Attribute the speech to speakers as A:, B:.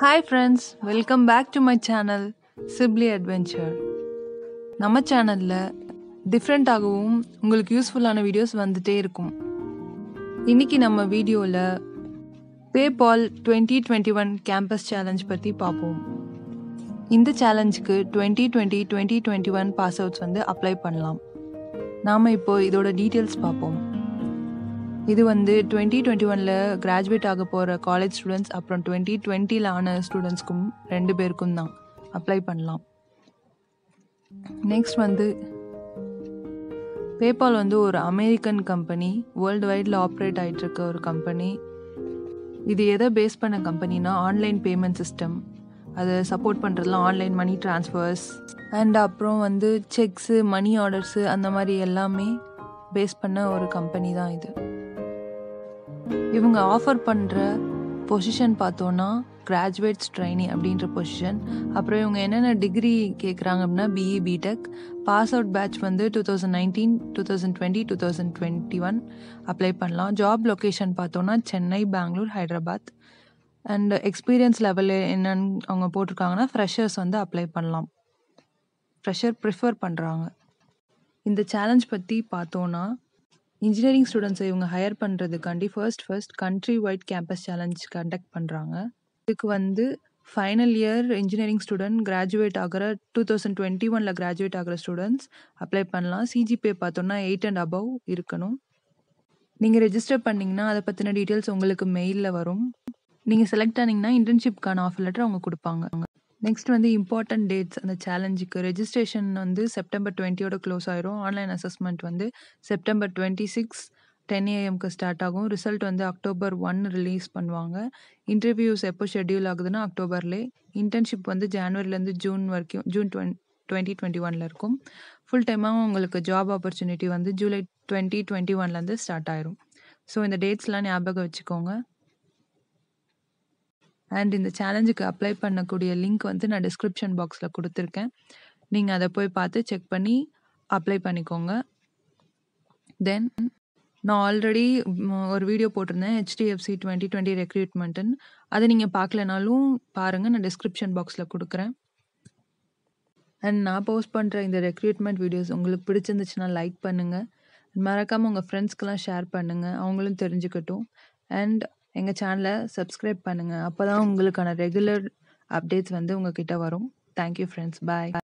A: Hi friends welcome back to my channel simply adventure நம்ம சேனலில் டிஃப்ரெண்ட்டாகவும் உங்களுக்கு யூஸ்ஃபுல்லான வீடியோஸ் வந்துட்டே இருக்கும். இன்னைக்கு நம்ம வீடியோவில் PayPal twenty twenty one campus challenge பற்றி பார்ப்போம். இந்த சேலஞ்சுக்கு twenty twenty twenty twenty one pass outs வந்து அப்ளை பண்ணலாம். நாம் இப்போ இதோட டீட்டெயில்ஸ் பார்ப்போம். இது வந்து டுவெண்ட்டி டுவெண்ட்டி ஒனில் கிராஜுவேட் ஆக போகிற காலேஜ் ஸ்டூடெண்ட்ஸ் அப்புறம் டுவெண்ட்டி டுவெண்ட்டியில் ஆன ஸ்டூடெண்ட்ஸ்க்கும் ரெண்டு பேருக்கும் தான் அப்ளை பண்ணலாம். நெக்ஸ்ட் வந்து பேபால் வந்து ஒரு அமெரிக்கன் கம்பெனி வேர்ல்டு வைடில் ஆப்ரேட் ஆகிட்டுருக்க ஒரு கம்பெனி இது எதை பேஸ் பண்ண கம்பெனினா ஆன்லைன் பேமெண்ட் சிஸ்டம் அதை சப்போர்ட் பண்ணுறதுலாம் ஆன்லைன் மணி ட்ரான்ஸ்ஃபர்ஸ் அண்ட் அப்புறம் வந்து செக்ஸு மணி ஆர்டர்ஸு அந்த மாதிரி எல்லாமே பேஸ் பண்ண ஒரு கம்பெனி தான் இது. இவங்க ஆஃபர் பண்ணுற பொசிஷன் பார்த்தோன்னா கிராஜுவேட்ஸ் ட்ரைனி அப்படின்ற பொசிஷன் அப்புறம் இவங்க என்னென்ன டிகிரி கேட்குறாங்க அப்படின்னா BE BTech pass out batch வந்து two thousand nineteen two thousand twenty two thousand twenty one apply பண்ணலாம். ஜாப் லொக்கேஷன் பார்த்தோன்னா Chennai Bangalore Hyderabad. And experience level என்னன்னு அவங்க போட்டிருக்காங்கன்னா ஃப்ரெஷர்ஸ் வந்து அப்ளை பண்ணலாம். ஃப்ரெஷர் ப்ரிஃபர் பண்ணுறாங்க இந்த சேலஞ்ச் பற்றி பார்த்தோன்னா இன்ஜினியரிங் ஸ்டூடெண்ட்ஸை இவங்க hire பண்ணுறதுக்காண்டி first first country wide campus challenge conduct பண்ணுறாங்க இதுக்கு வந்து final year engineering student graduate ஆகிற டூ தௌசண்ட் டுவெண்ட்டி ஒனில் கிராஜுவேட் ஆகிற ஸ்டூடெண்ட்ஸ் அப்ளை பண்ணலாம். சிஜிபே பார்த்தோன்னா எயிட் அண்ட் அபவ் இருக்கணும். நீங்கள் ரெஜிஸ்டர் பண்ணிங்கன்னா அதை பற்றின டீட்டெயில்ஸ் உங்களுக்கு மெயிலில் வரும். நீங்கள் செலக்ட் ஆனீங்கன்னா இன்டர்ன்ஷிப்க்கான ஆஃபர் லெட்டர் அவங்க கொடுப்பாங்க. நெக்ஸ்ட் வந்து இம்பார்ட்டன்ட் டேட்ஸ் அந்த சேலஞ்சுக்கு ரெஜிஸ்ட்ரேஷன் வந்து செப்டம்பர் டுவெண்ட்டியோட க்ளோஸ் ஆயிரும். ஆன்லைன் அசஸ்மெண்ட் வந்து செப்டம்பர் டுவெண்ட்டி சிக்ஸ் டென் ஏஎம்க்கு ஸ்டார்ட் ஆகும். ரிசல்ட் வந்து அக்டோபர் ஒன் ரிலீஸ் பண்ணுவாங்க. இன்டர்வியூஸ் எப்போ ஷெட்யூல் ஆகுதுன்னா அக்டோபர்லே இன்டர்ன்ஷிப் வந்து ஜான்வரிலேருந்து ஜூன் வரைக்கும் ஜூன் டுவென் டுவெண்ட்டி டுவெண்ட்டி ஒனில் இருக்கும். ஃபுல் டைமாக உங்களுக்கு ஜாப் ஆப்பர்ச்சுனிட்டி வந்து ஜூலை டுவெண்ட்டி டுவெண்ட்டி ஒன்லேருந்து ஸ்டார்ட் ஆயிரும். ஸோ இந்த டேட்ஸ்லாம் ஞாபகம் வச்சுக்கோங்க. அண்ட் இந்த சேலஞ்சுக்கு அப்ளை பண்ணக்கூடிய லிங்க் வந்து நான் டிஸ்கிரிப்ஷன் பாக்ஸில் கொடுத்துருக்கேன். நீங்கள் அதை போய் பார்த்து செக் பண்ணி அப்ளை பண்ணிக்கோங்க. தென் நான் ஆல்ரெடி ஒரு வீடியோ போட்டிருந்தேன் ஹெச்டிஎஃப்சி டுவெண்ட்டி டுவெண்ட்டி ரெக்ரூட்மெண்ட்டுன்னு அதை நீங்கள் பார்க்கலனாலும் பாருங்கள் நான் டிஸ்கிரிப்ஷன் பாக்ஸில் கொடுக்குறேன். அண்ட் நான் போஸ்ட் பண்ணுற இந்த ரெக்ரூட்மெண்ட் வீடியோஸ் உங்களுக்கு பிடிச்சிருந்துச்சுன்னா லைக் பண்ணுங்கள் மறக்காமல் உங்கள் ஃப்ரெண்ட்ஸ்க்கெலாம் ஷேர் பண்ணுங்கள் அவங்களும் தெரிஞ்சுக்கட்டும். அண்ட் எங்கள் சேனலை சப்ஸ்கிரைப் பண்ணுங்கள் அப்போ தான் உங்களுக்கான ரெகுலர் அப்டேட்ஸ் வந்து உங்கள் கிட்ட வரும் தேங்க்யூ ஃப்ரெண்ட்ஸ் பாய்